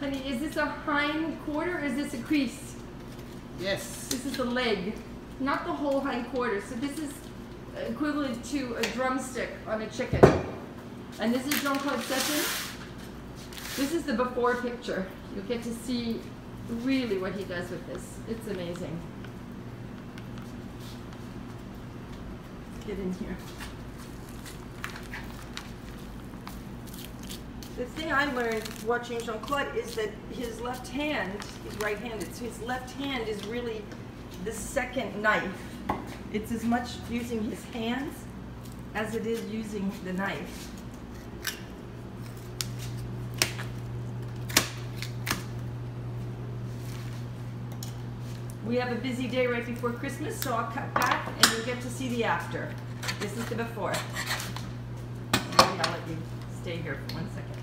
Honey, is this a hind quarter or is this a crease? Yes. This is the leg, not the whole hind quarter. So this is equivalent to a drumstick on a chicken. And this is Jean-Claude Setin. This is the before picture. You'll get to see really what he does with this. It's amazing. Get in here. The thing I learned watching Jean-Claude is that his left hand, he's right-handed, so his left hand is really the second knife. It's as much using his hands as it is using the knife. We have a busy day right before Christmas, so I'll cut back and you'll get to see the after. This is the before. Maybe I'll let you stay here for one second.